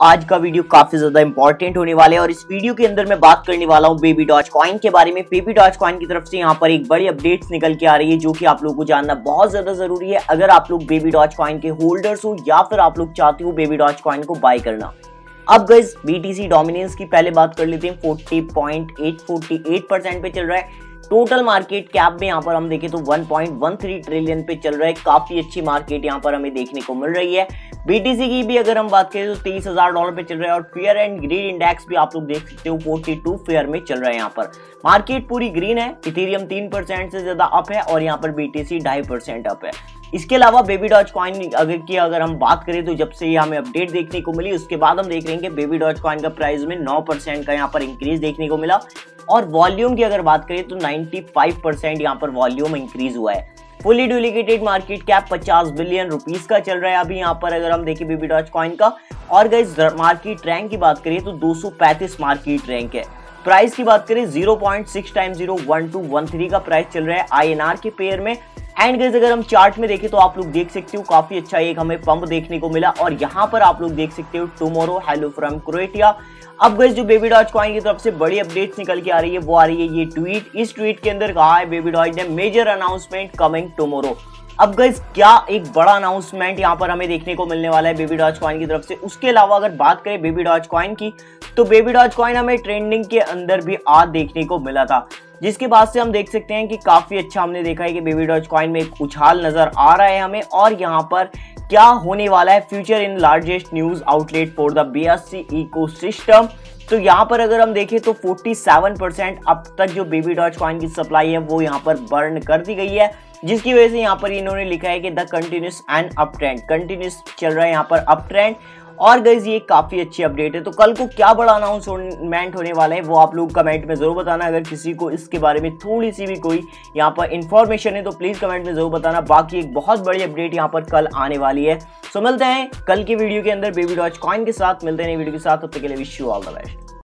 आज का वीडियो काफ़ी ज़्यादा इंपॉर्टेंट होने वाला है और इस वीडियो के अंदर मैं बात करने वाला हूँ बेबी डॉच कॉइन के बारे में। बेबी डॉच कॉइन की तरफ़ से यहाँ पर एक बड़ी अपडेट्स निकल के आ रही है, जो कि आप लोग को जानना बहुत ज़्यादा ज़रूरी है। अगर आप लोग बेबी डॉच कॉइन के होल्डर्स हो या फिर आप लोग चाहते हो बेबी डॉच कॉइन को बाय करना। अब गई बीटीसी डोमिनेंस की पहले बात कर लेते हैं। 40.848 परसेंट पे चल रहा है। टोटल मार्केट कैप में यहाँ पर हम देखें तो 1.13 ट्रिलियन पे चल रहा है। काफ़ी अच्छी मार्केट यहाँ पर हमें देखने को मिल रही है। बीटीसी की भी अगर हम बात करें तो तेईस हज़ार डॉलर पे चल रहा है और फेयर एंड ग्रीन इंडेक्स भी आप लोग देख सकते हो 42 फेयर में चल रहा है यहाँ पर। मार्केट पूरी ग्रीन है इथेरियम तीन परसेंट से ज़्यादा अप है और यहाँ पर बीटीसी ढाई परसेंट अप है। इसके अलावा बेबी डॉच कॉइन अगर की अगर हम बात करें तो जब से ये हमें अपडेट देखने को मिली, उसके बाद हम देख रहे हैं कि बेबी डॉच कॉइन का प्राइस में 9 परसेंट का यहाँ पर इंक्रीज देखने को मिला। और वॉल्यूम की अगर बात करें तो 95 परसेंट यहाँ पर वॉल्यूम इंक्रीज हुआ है। Fully duplicated market cap 50 billion rupees का चल रहा है अभी यहाँ पर, अगर हम देखें बीबी डॉच कॉइन का। और गई मार्केट रैंक की बात करें तो 235 मार्केट रैंक है। प्राइस की बात करें 0.6 time zero one two one three का प्राइस चल रहा है। आईएनआर के पेयर में एंड गैस अगर हम चार्ट में देखें तो आप लोग देख सकते हो, काफ़ी अच्छा एक हमें पंप देखने को मिला। और यहाँ पर आप लोग देख सकते हो टुमोरो हेलो फ्रॉम क्रोएटिया अब गैस जो बेबी डॉज की तरफ़ से बड़ी अपडेट निकल के आ रही है, वो आ रही है ये ट्वीट इस ट्वीट के अंदर कहा है बेबी डॉज ने मेजर अनाउंसमेंट कमिंग टुमोरो अब गैस क्या एक बड़ा अनाउंसमेंट यहाँ पर हमें देखने को मिलने वाला है बेबी डॉच कॉइन की तरफ़ से। उसके अलावा अगर बात करें बेबी डॉच कॉइन की तो बेबी डॉच कॉइन हमें ट्रेंडिंग के अंदर भी आज देखने को मिला था। जिसके बाद से हम देख सकते हैं कि काफ़ी अच्छा हमने देखा है कि बेबी डॉच कॉइन में एक उछाल नज़र आ रहा है हमें और यहाँ पर क्या होने वाला है future in largest news outlet for the B S C ecosystem तो यहाँ पर अगर हम देखें तो 47 परसेंट अब तक जो बेबी डॉच कॉइन की सप्लाई है वो यहाँ पर बर्न कर दी गई है। जिसकी वजह से यहाँ पर इन्होंने लिखा है कि the continuous and up trend. Continuous चल रहा है यहाँ पर अप ट्रेंड। और गईज ये काफ़ी अच्छी अपडेट है। तो कल को क्या बड़ा अनाउंसमेंट होने वाला है, वो आप लोग कमेंट में ज़रूर बताना। अगर किसी को इसके बारे में थोड़ी सी भी कोई यहाँ पर इन्फॉर्मेशन है तो प्लीज़ कमेंट में ज़रूर बताना। बाकी एक बहुत बड़ी अपडेट यहाँ पर कल आने वाली है। सो मिलते हैं कल की वीडियो के अंदर बेबी डॉच कॉइन के साथ। मिलते हैं वीडियो के साथ। तब तक के लिए wish you all the best